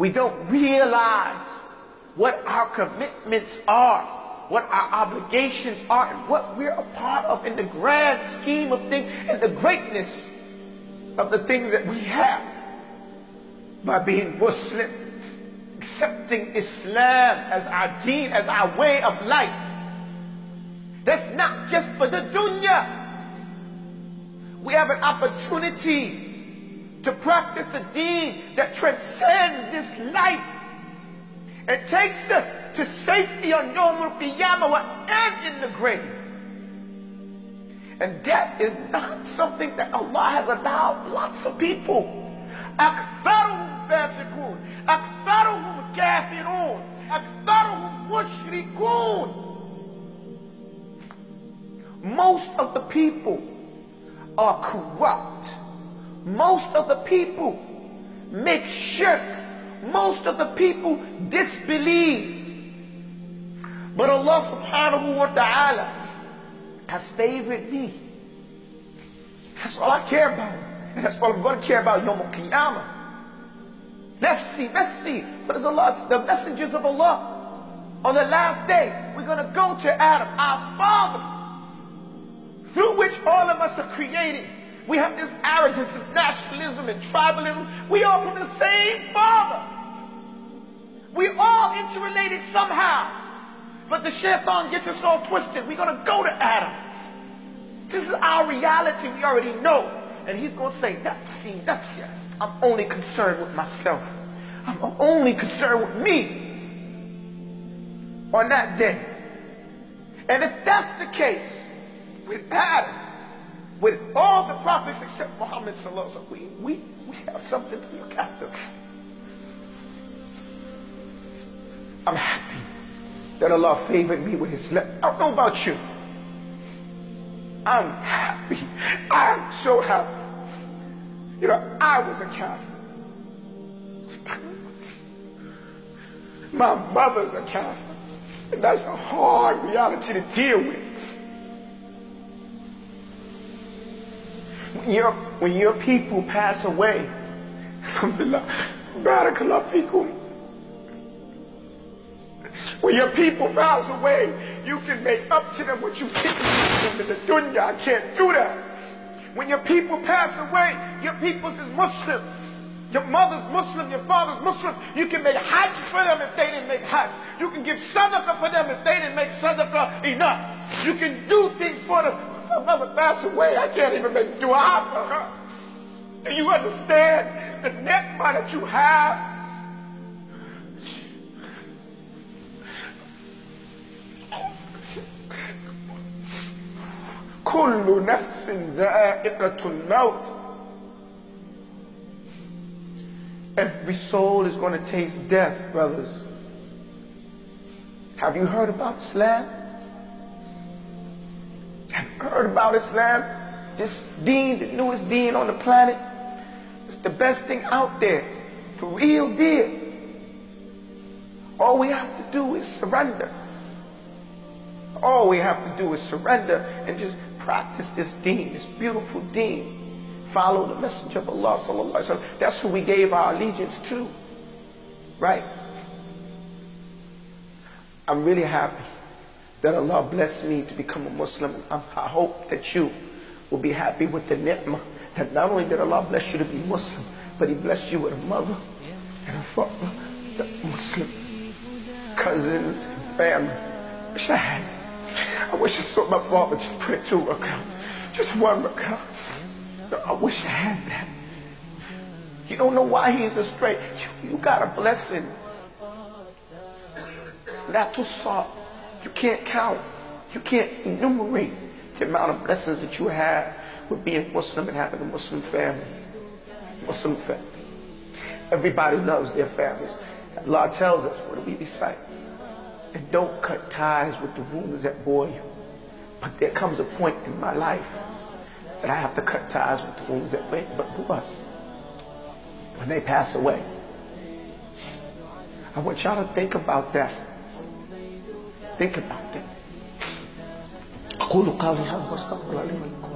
We don't realize what our commitments are, what our obligations are, and what we're a part of in the grand scheme of things and the greatness of the things that we have by being Muslim, accepting Islam as our deen, as our way of life. That's not just for the dunya. We have an opportunity to practice a deen that transcends this life and takes us to safety on Yom Qiyamah and in the grave. And that is not something that Allah has allowed lots of people. أكثرهم فاسقون أكثرهم كافرون أكثرهم مشركون Most of the people are corrupt. Most of the people make shirk. Most of the people disbelieve. But Allah subhanahu wa ta'ala has favored me. That's all I care about. And that's all I'm going to care about Yom Qiyamah. Nafsi, nafsi. What is Allah? The messengers of Allah. On the last day, we're going to go to Adam, our father, through which all of us are created. We have this arrogance of nationalism and tribalism. We are from the same father. We all interrelated somehow. But the shaitan gets us all twisted. We're going to go to Adam. This is our reality. We already know. And he's going to say, nafsi, nafsi. I'm only concerned with myself. I'm only concerned with me on that day. And if that's the case with Adam, with all the prophets except Muhammad sallallahu we, we, we have something to look after. I'm happy that Allah favored me with his left. I don't know about you. I'm happy. I'm so happy. You know, I was a Catholic. My mother's a Catholic. And that's a hard reality to deal with. Your, when your people pass away. When your people pass away, you can make up to them what you didn't do them in the dunya. I can't do that. When your people pass away, your people's is Muslim. Your mother's Muslim, your father's Muslim. You can make hajj for them if they didn't make hajj. You can give sadaqah for them if they didn't make sadaqah enough. You can do things for them. My mother passed away. I can't even make du'a for her. Do you understand the net money that you have? كل نفس ذائقة الموت Every soul is going to taste death, brothers. Have you heard about Islam? Have heard about Islam? This deen, the newest deen on the planet. It's the best thing out there. The real deal. All we have to do is surrender. All we have to do is surrender and just practice this deen, this beautiful deen. Follow the messenger of Allah sallallahu alaihi wasallam. That's who we gave our allegiance to. Right? I'm really happy that Allah blessed me to become a Muslim. I hope that you will be happy with the ni'mah that not only did Allah bless you to be Muslim, but He blessed you with a mother and a father, the Muslim, cousins, and family. I wish I had. I wish I saw my father just pray two rakah, just one rakah. I wish I had that. You don't know why he's astray. You, you got a blessing. Not to salt. You can't count. You can't enumerate the amount of blessings that you have with being Muslim and having a Muslim family. Muslim family. Everybody loves their families. Allah tells us, what do we recite? And don't cut ties with the wounds that bore you. But there comes a point in my life that I have to cut ties with the wounds that to us. When they pass away. I want y'all to think about that. think about it. أقول قولي هذا وأستغفر الله لي ولكم.